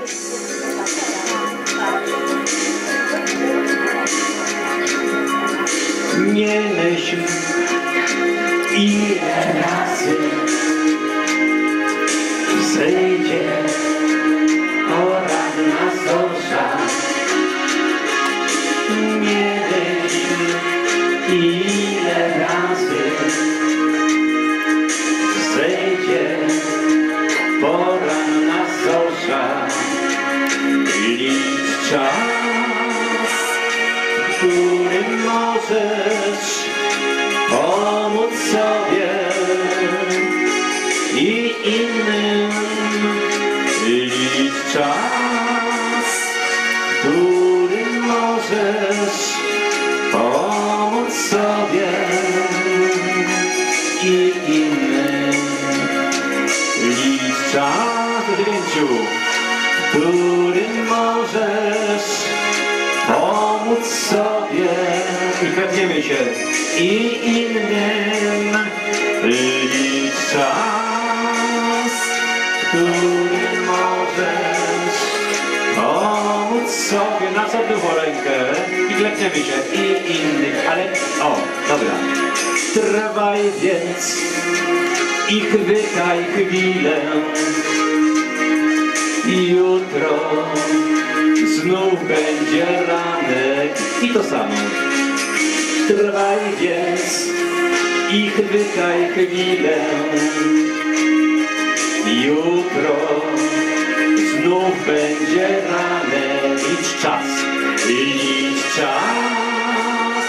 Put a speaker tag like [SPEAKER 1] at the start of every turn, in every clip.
[SPEAKER 1] Nie myśl ile razy zejdzie poranna zorza. Nie myśl ile Czas, którym możesz pomóc sobie i innym. Licz czas, którym możesz pomóc sobie i innym. Licz czas dziewięciu, którym i kradniemy się. I innym licz czas, który możesz pomóc sobie. Na co było rękę i klepniemy się. I innych, ale o, dobra. Trwaj więc i chwytaj chwilę. Jutro znów będzie ranek. I to samo. Trwaj więc i chwytaj chwilę. Jutro znów będzie ranek. Licz czas, licz czas,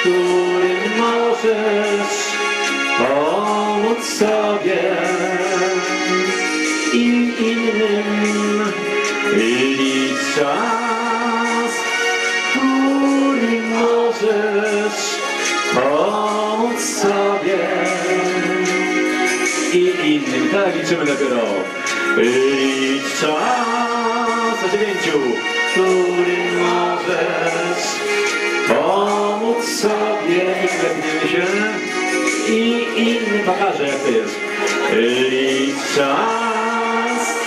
[SPEAKER 1] którym możesz pomóc sobie sobie i innym. Tak liczymy dopiero. Licz czas na dziewięciu, który możesz pomóc sobie i klepniemy się i inny pokażę jak to jest. Licz czas,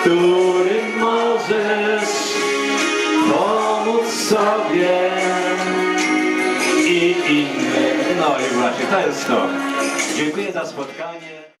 [SPEAKER 1] którym możesz pomóc sobie właśnie to jest to. Dziękuję za spotkanie.